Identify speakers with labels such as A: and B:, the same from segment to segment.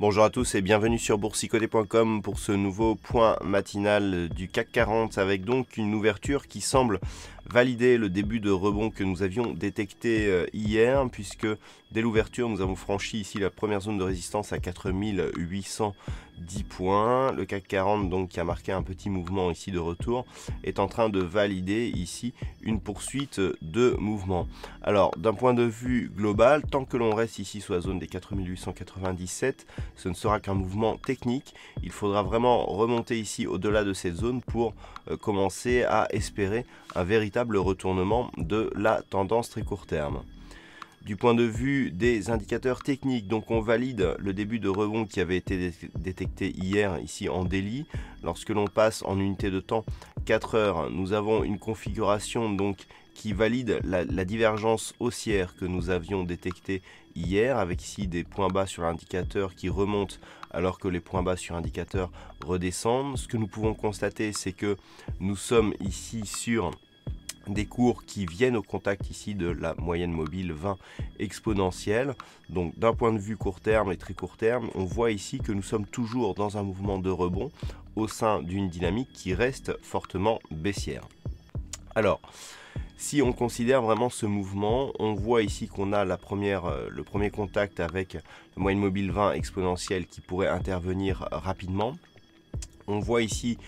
A: Bonjour à tous et bienvenue sur boursicoté.com pour ce nouveau point matinal du CAC 40 avec donc une ouverture qui semble valider le début de rebond que nous avions détecté euh, hier, puisque dès l'ouverture, nous avons franchi ici la première zone de résistance à 4810 points. Le CAC 40, donc, qui a marqué un petit mouvement ici de retour, est en train de valider ici une poursuite de mouvement. Alors, d'un point de vue global, tant que l'on reste ici sous la zone des 4897, ce ne sera qu'un mouvement technique. Il faudra vraiment remonter ici au-delà de cette zone pour euh, commencer à espérer un véritable retournement de la tendance très court terme. Du point de vue des indicateurs techniques, donc on valide le début de rebond qui avait été détecté hier ici en délit. Lorsque l'on passe en unité de temps 4 heures, nous avons une configuration donc qui valide la, la, divergence haussière que nous avions détectée hier, avec ici des points bas sur l'indicateur qui remontent alors que les points bas sur indicateur redescendent. Ce que nous pouvons constater, c'est que nous sommes ici sur des cours qui viennent au contact ici de la moyenne mobile 20 exponentielle. Donc d'un point de vue court terme et très court terme, on voit ici que nous sommes toujours dans un mouvement de rebond au sein d'une dynamique qui reste fortement baissière. Alors, si on considère vraiment ce mouvement, on voit ici qu'on a la première, euh, le premier contact avec la moyenne mobile 20 exponentielle qui pourrait intervenir rapidement. On voit ici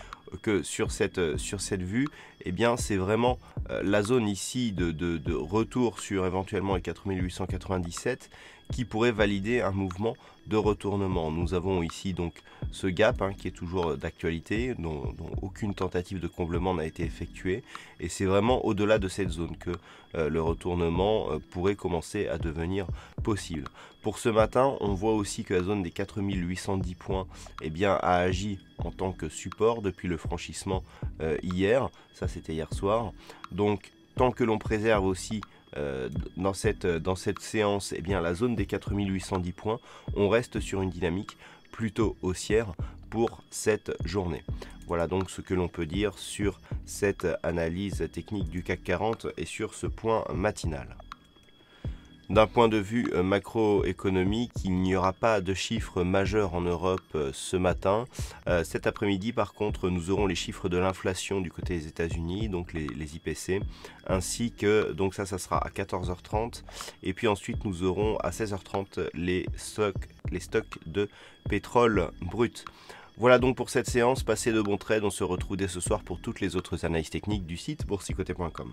A: que sur cette, cette vue, eh c'est vraiment euh, la zone ici de, de, retour sur éventuellement les 4897 qui pourrait valider un mouvement de retournement. Nous avons ici donc ce gap hein, qui est toujours d'actualité, dont, aucune tentative de comblement n'a été effectuée. Et c'est vraiment au-delà de cette zone que euh, le retournement euh, pourrait commencer à devenir possible. Pour ce matin, on voit aussi que la zone des 4810 points eh bien, a agi en tant que support depuis le franchissement hier. Ça, c'était hier soir. Donc, tant que l'on préserve aussi euh, dans, cette, dans cette séance eh bien, la zone des 4810 points, on reste sur une dynamique plutôt haussière pour cette journée. Voilà donc ce que l'on peut dire sur cette analyse technique du CAC 40 et sur ce point matinal. D'un point de vue euh, macroéconomique, il n'y aura pas de chiffres majeurs en Europe euh, ce matin. Euh, cet après-midi, par contre, nous aurons les chiffres de l'inflation du côté des États-Unis, donc les, IPC, ainsi que, donc ça, ça sera à 14h30. Et puis ensuite, nous aurons à 16h30 les stocks, les stocks de pétrole brut. Voilà donc pour cette séance, passez de bons trades, on se retrouve dès ce soir pour toutes les autres analyses techniques du site boursicoté.com.